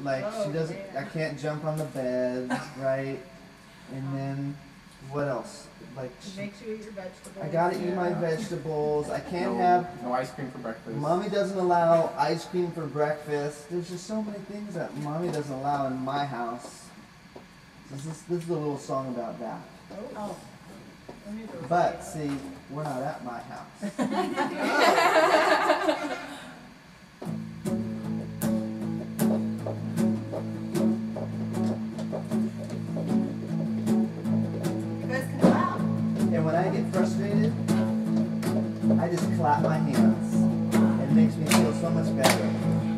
Like Oh, she doesn't. I can't jump on the bed, right? And then what else? Like It she, makes you eat your vegetables. I gotta eat my vegetables. I can't no, have. no ice cream for breakfast. Mommy doesn't allow ice cream for breakfast. There's just so many things that mommy doesn't allow in my house. This is this is a little song about that. Oh. oh. Let me go But see see, we're not at my house. clap my hands. It makes me feel so much better.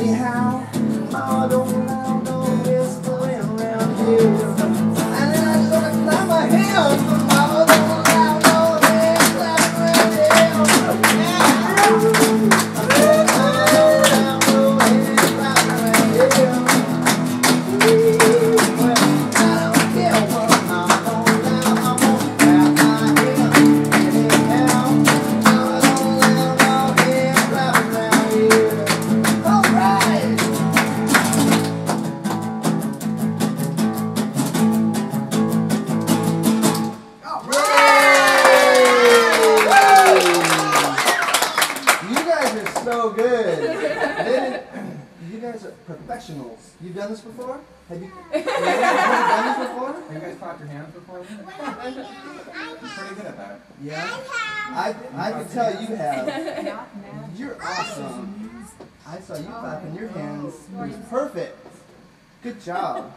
anyhow. Mama don't allow no whispering around here. Guys are professionals. You've done this before? Have you, have you done this before? Have you guys clapped your hands before? You're pretty good at that. Yeah. I, I can tell you have. You're awesome. I saw you clapping your hands. It was perfect. Good job.